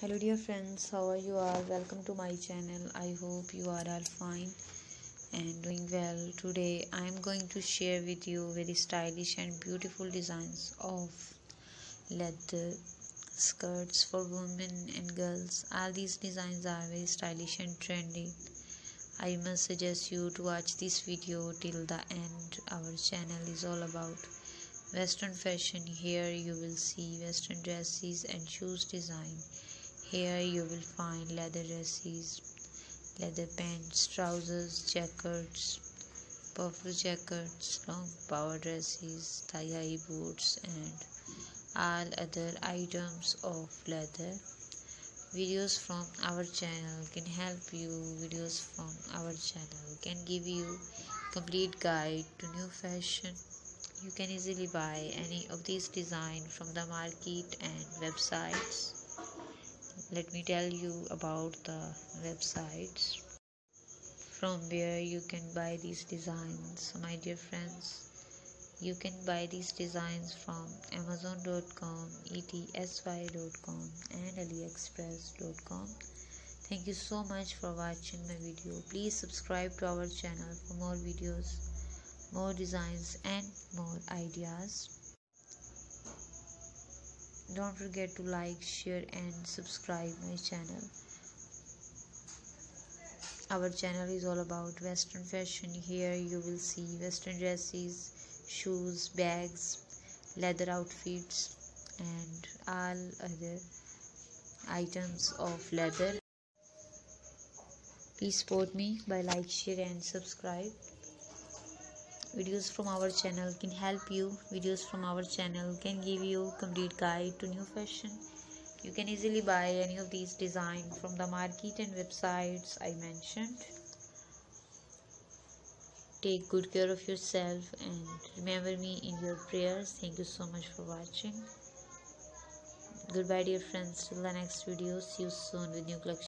hello dear friends. How are you all? Welcome to my channel. I hope you are all fine and doing well. Today i am going to share with you very stylish and beautiful designs of leather skirts for women and girls. All these designs are very stylish and trendy. I must suggest you to watch this video till the end. Our channel is all about western fashion. Here you will see western dresses and shoes design here you will find leather dresses leather pants trousers jackets puffer jackets long power dresses thigh-high boots and all other items of leather. Videos from our channel can help you. Videos from our channel can give you complete guide to new fashion. You can easily buy any of these designs from the market and websites let me tell you about the websites from where you can buy these designs my dear friends. You can buy these designs from amazon.com etsy.com and aliexpress.com thank you so much for watching my video. Please subscribe to our channel for more videos more designs and more ideas don't forget to like share and subscribe my channel. Our channel is all about western fashion. Here you will see western dresses shoes bags leather outfits and all other items of leather. Please support me by like share and subscribe videos from our channel can help you. Videos from our channel can give you complete guide to new fashion. You can easily buy any of these designs from the market and websites i mentioned. Take good care of yourself and remember me in your prayers. Thank you so much for watching. Goodbye dear friends. Till the next video. See you soon with new collection